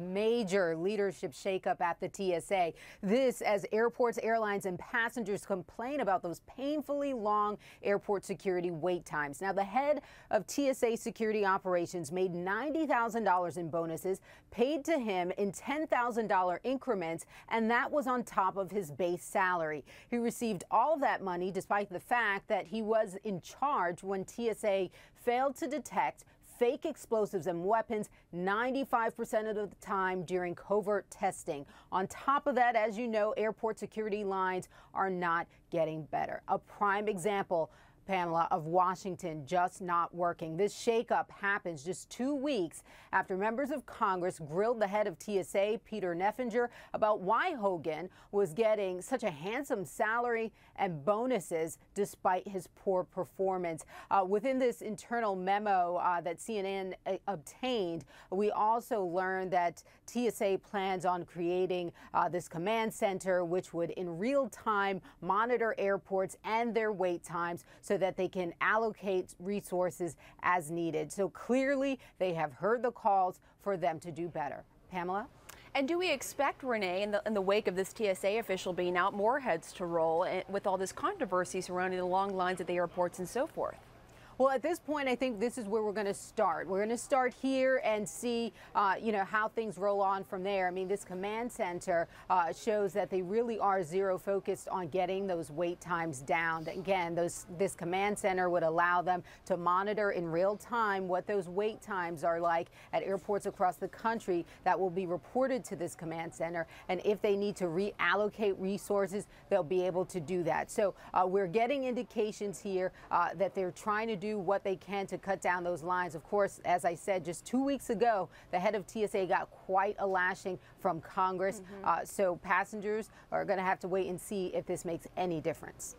Major leadership shakeup at the TSA. This as airports, airlines, and passengers complain about those painfully long airport security wait times. Now, the head of TSA security operations made $90,000 in bonuses paid to him in $10,000 increments, and that was on top of his base salary. He received all that money despite the fact that he was in charge when TSA failed to detect fake explosives and weapons 95% of the time during covert testing. On top of that, as you know, airport security lines are not getting better. A prime example Pamela, of Washington just not working. This shakeup happens just two weeks after members of Congress grilled the head of TSA, Peter Neffenger, about why Hoggan was getting such a handsome salary and bonuses despite his poor performance. Uh, within this internal memo uh, that CNN uh, obtained, we also learned that TSA plans on creating uh, this command center, which would in real time monitor airports and their wait times so that they can allocate resources as needed. So clearly, they have heard the calls for them to do better. Pamela? And do we expect, Rene, in the, in the wake of this TSA official being out, more heads to roll eh, with all this controversy surrounding the long lines at the airports and so forth? Well, at this point, I think this is where we're going to start. We're going to start here and see, uh, you know, how things roll on from there. I mean, this command center uh, shows that they really are zero focused on getting those wait times down. Again, those this command center would allow them to monitor in real time what those wait times are like at airports across the country that will be reported to this command center. And if they need to reallocate resources, they'll be able to do that. So uh, we're getting indications here uh, that they're trying to do do what they can to cut down those lines. Of course, as I said, just two weeks ago, the head of TSA got quite a lashing from Congress. Mm -hmm. uh, so passengers are going to have to wait and see if this makes any difference.